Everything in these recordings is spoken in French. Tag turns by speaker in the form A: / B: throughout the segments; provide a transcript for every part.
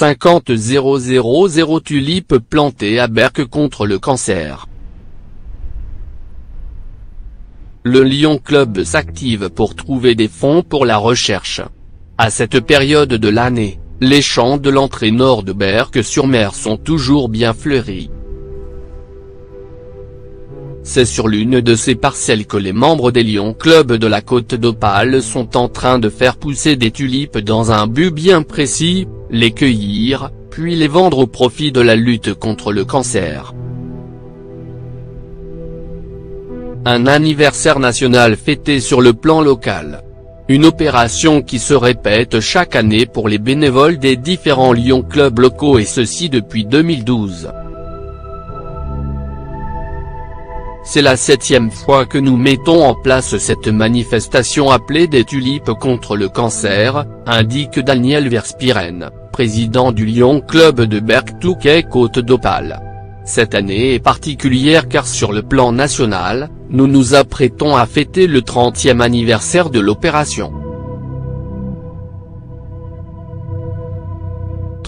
A: 50 000 tulipes plantées à Berck contre le cancer. Le Lyon Club s'active pour trouver des fonds pour la recherche. À cette période de l'année, les champs de l'entrée nord de Berck-sur-Mer sont toujours bien fleuris. C'est sur l'une de ces parcelles que les membres des Lyon Club de la Côte d'Opale sont en train de faire pousser des tulipes dans un but bien précis, les cueillir, puis les vendre au profit de la lutte contre le cancer. Un anniversaire national fêté sur le plan local. Une opération qui se répète chaque année pour les bénévoles des différents Lyon Clubs locaux et ceci depuis 2012. C'est la septième fois que nous mettons en place cette manifestation appelée des tulipes contre le cancer, indique Daniel Verspiren, président du Lyon Club de Berck-Touquet Côte d'Opale. Cette année est particulière car sur le plan national, nous nous apprêtons à fêter le 30e anniversaire de l'opération.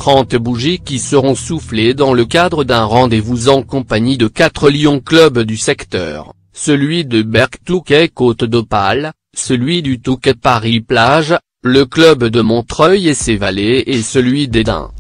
A: 30 bougies qui seront soufflées dans le cadre d'un rendez-vous en compagnie de quatre Lions clubs du secteur, celui de Berck-Touquet Côte d'Opale, celui du Touquet Paris-Plage, le club de Montreuil et ses vallées et celui d'Edin.